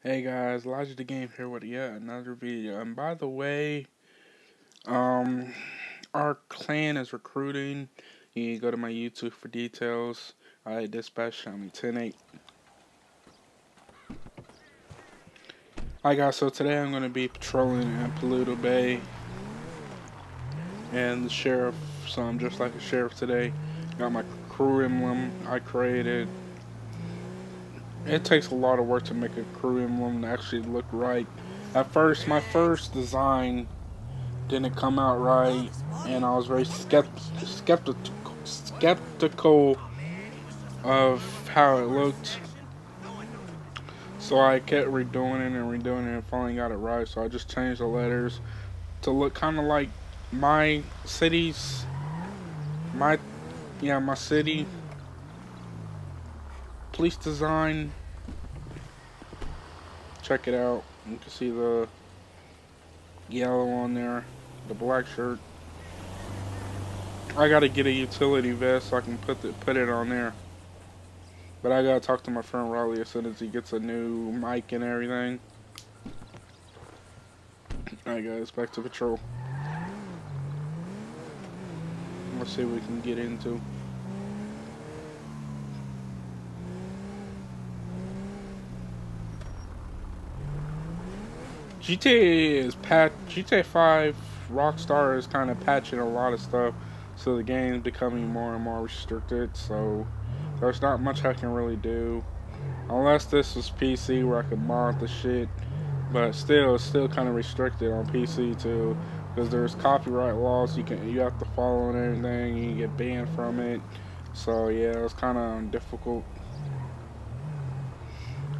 Hey guys, Elijah the Game here with yet another video. And by the way, um, our clan is recruiting. You go to my YouTube for details. I dispatch show me 10 Hi guys, so today I'm going to be patrolling in Paleto Bay. And the sheriff, so I'm just like a sheriff today. Got my crew emblem I created it takes a lot of work to make a crew emblem actually look right. At first, my first design didn't come out right, and I was very skept skeptical, skeptical of how it looked. So I kept redoing it and redoing it and finally got it right. So I just changed the letters to look kind of like my city's, my, yeah, my city police design. Check it out. You can see the yellow on there, the black shirt. I gotta get a utility vest so I can put the, put it on there. But I gotta talk to my friend Riley as soon as he gets a new mic and everything. Alright guys, back to patrol. Let's see what we can get into. GTA is pat GTA 5 Rockstar is kind of patching a lot of stuff, so the game's becoming more and more restricted. So there's not much I can really do, unless this was PC where I could mod the shit. But still, it's still kind of restricted on PC too, because there's copyright laws you can you have to follow and everything. You get banned from it. So yeah, it's kind of difficult.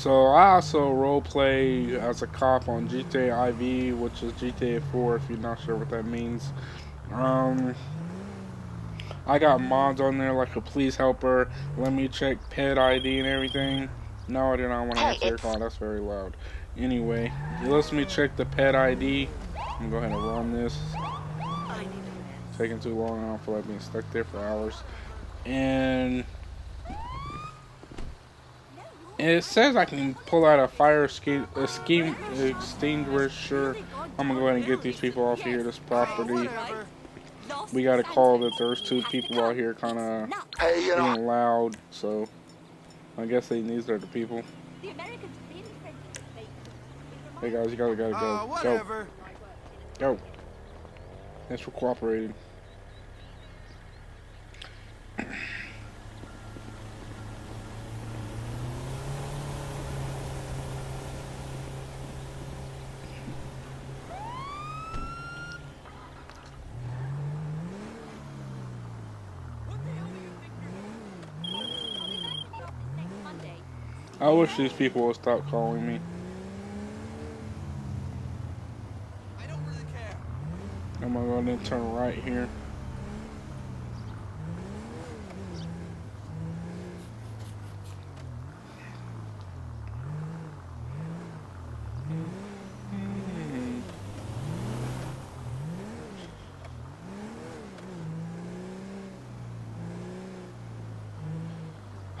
So I also roleplay as a cop on GTA IV, which is GTA 4 if you're not sure what that means. Um, I got mods on there like a police helper, let me check ped ID and everything. No, I did not want to answer your call, that's very loud. Anyway, it lets me check the ped ID. I'm gonna go ahead and run this. taking too long, I don't feel like being stuck there for hours. And it says I can pull out a fire scheme, a scheme extinguisher. I'm gonna go ahead and get these people off here, this property. We got a call that there's two people out here kind of being loud, so I guess they, these are the people. Hey guys, you gotta gotta go. Go. Go. Thanks for cooperating. I wish these people would stop calling me. I don't really care. I'm gonna turn right here.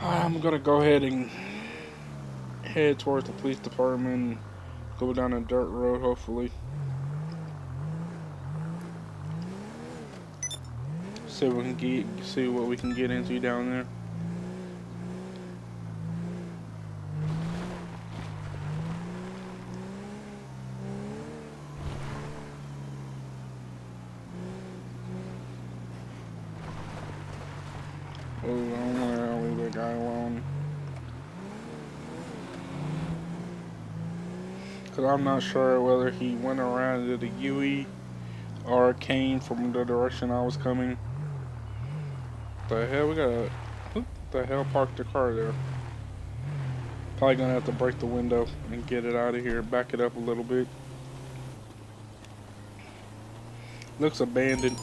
I'm gonna go ahead and head towards the police department, go down a dirt road, hopefully. See we can get, see what we can get into down there. Oh, I don't want to leave that guy alone. Because I'm not sure whether he went around to the UE or came from the direction I was coming. The hell, we got Who the hell parked the car there? Probably gonna have to break the window and get it out of here, back it up a little bit. Looks abandoned.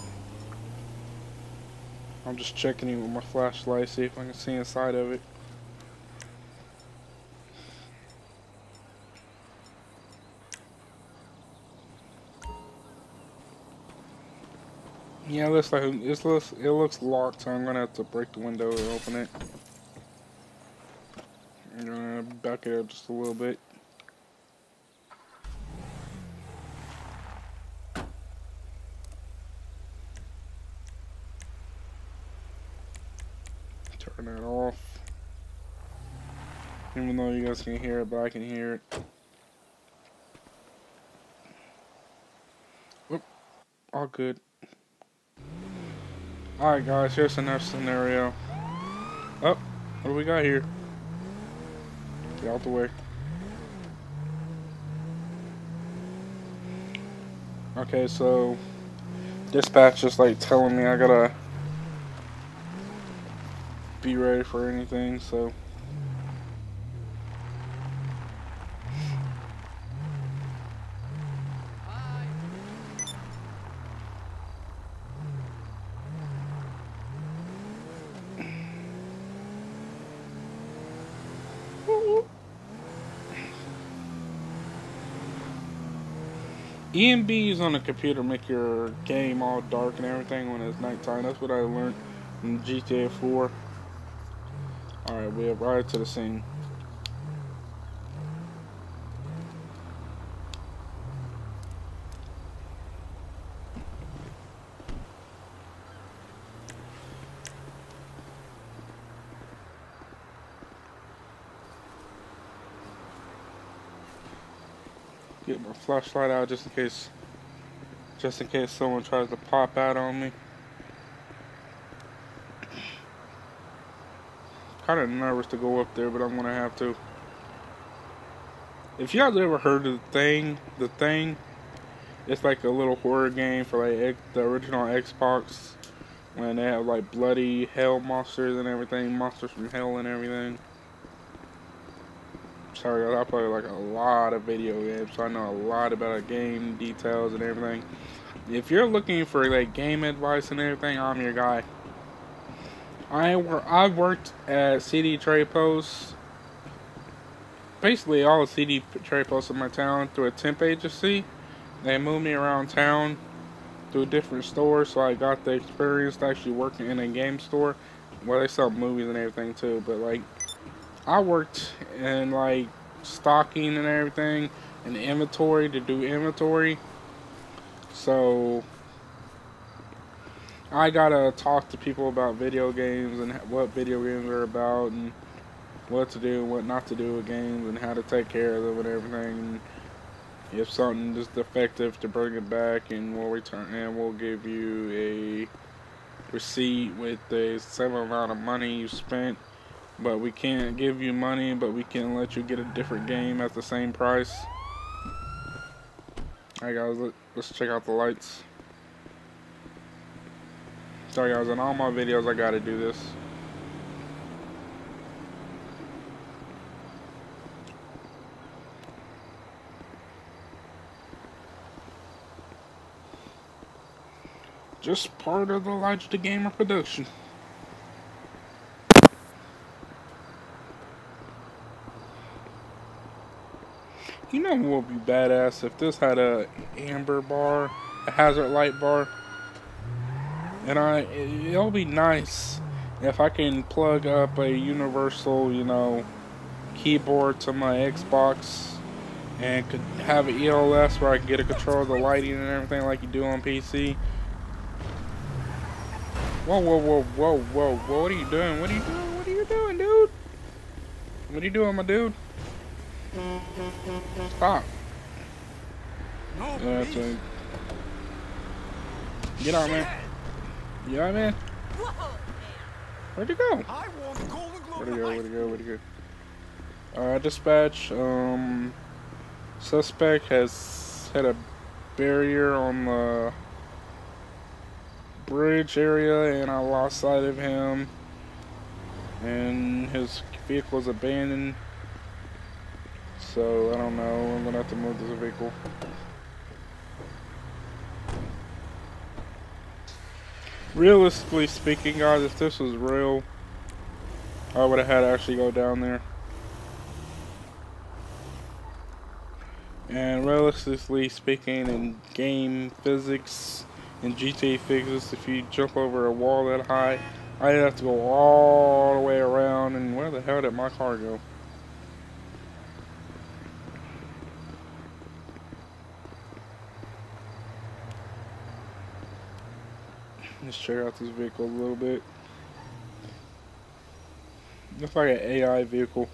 I'm just checking it with my flashlight, see if I can see inside of it. Yeah, it looks like it looks it looks locked, so I'm gonna have to break the window and open it. I'm gonna back it up just a little bit. Turn that off. Even though you guys can hear it, but I can hear it. Oop. All good. Alright guys, here's another scenario. Oh, what do we got here? Get out the way. Okay, so dispatch is like telling me I gotta be ready for anything, so ENBs on a computer make your game all dark and everything when it's nighttime. That's what I learned in GTA 4. Alright, we arrived to the scene. Get my flashlight out just in case, just in case someone tries to pop out on me. Kind of nervous to go up there, but I'm gonna have to. If you guys ever heard of the thing, the thing, it's like a little horror game for like the original Xbox when they have like bloody hell monsters and everything, monsters from hell and everything I play like a lot of video games, so I know a lot about game details and everything. If you're looking for like game advice and everything, I'm your guy. I I worked at CD Trade Post, basically all the CD Trade Posts in my town through a temp agency. They moved me around town to different stores, so I got the experience actually working in a game store where they sell movies and everything too. But like I worked in like stocking and everything and inventory to do inventory. So I gotta talk to people about video games and what video games are about and what to do and what not to do with games and how to take care of them and everything. If something is defective, to bring it back and we'll return and we'll give you a receipt with the same amount of money you spent but we can't give you money, but we can let you get a different game at the same price. Alright guys, let's check out the lights. Sorry guys, in all my videos I gotta do this. Just part of the Elijah the Gamer production. You know what would be badass if this had a amber bar, a hazard light bar, and I it'll be nice if I can plug up a universal, you know, keyboard to my Xbox and could have an ELS where I can get a control of the lighting and everything like you do on PC. Whoa, whoa, whoa, whoa, whoa, whoa, what are you doing? What are you doing? What are you doing, dude? What are you doing, my dude? Stop. No, That's a... Get out, man. You alright, man? Where'd you go? Where'd he go? Where'd he go? Where'd he go? Alright, dispatch. Um, suspect has had a barrier on the bridge area, and I lost sight of him. And his vehicle is abandoned. So, I don't know. I'm gonna have to move this vehicle. Realistically speaking, guys, if this was real, I would have had to actually go down there. And realistically speaking, in game physics, in GTA physics, if you jump over a wall that high, I'd have to go all the way around, and where the hell did my car go? Let's check out this vehicle a little bit. Looks like an AI vehicle.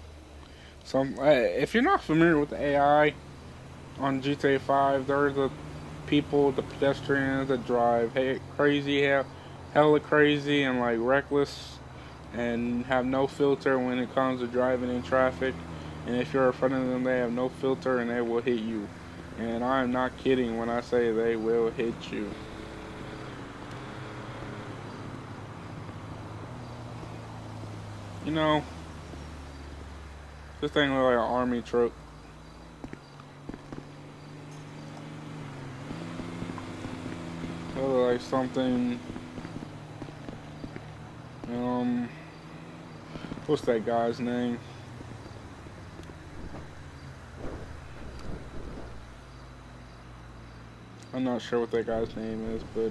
Some if you're not familiar with the AI on GTA 5, they're the people, the pedestrians that drive crazy, hell, hella crazy and like reckless, and have no filter when it comes to driving in traffic. And if you're in front of them, they have no filter and they will hit you. And I'm not kidding when I say they will hit you. You know, this thing looks like an army truck. Look like something. Um, what's that guy's name? I'm not sure what that guy's name is, but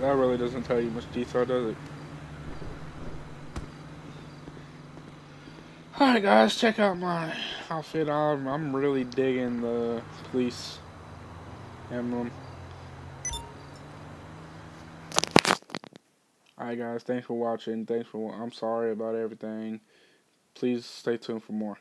that really doesn't tell you much detail, does it? Alright guys, check out my outfit. I'm, I'm really digging the police emblem. Alright guys, thanks for watching. Thanks for I'm sorry about everything. Please stay tuned for more.